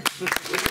Obrigada.